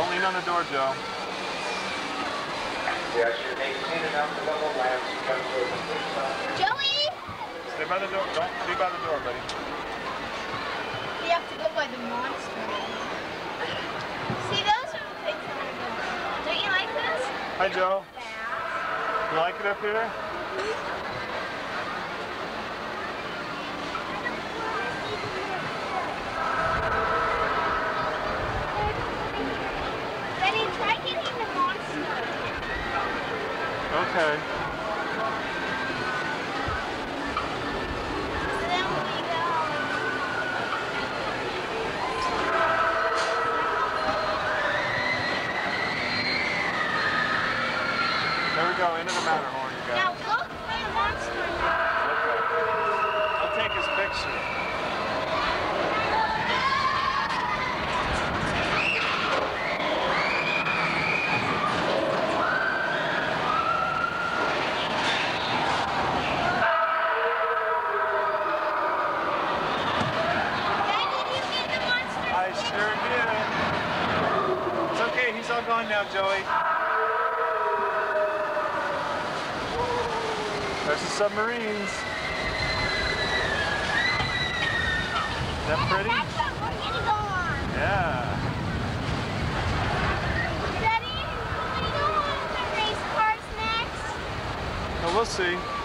on the door, Joe. Yes, you're making enough to double lamps. You come to a complete stop. Joey! Stay by the door. Don't be by the door, buddy. We have to go by the monster. See, those are the things that are good. Don't you like this? Hi, Joe. Fast. You like it up here? Mm-hmm. Benny, try getting the monster. Okay. Then we go. There we go. Into the Matterhorn, you Now look for the monster. Okay. I'll take his picture. Daddy, did you get the monster? I sure did. It's all gone now, Joey. There's the submarines. Is that pretty? That's what we're gonna go. Yeah. Can we go on the race cars next? Well, we'll see.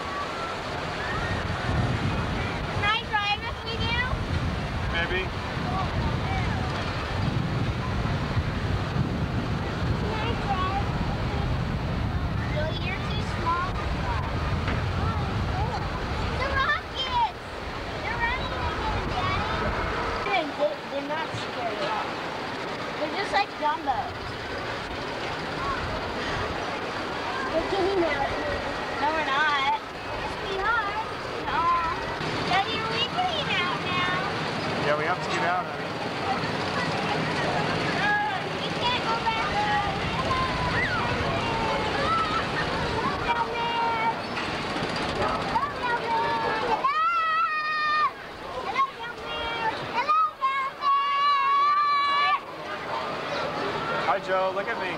Dumbos. We're getting out. No, we're not. We are. No. Daddy, are out now? Yeah, we have to get out, Hi, Joe. Look at me.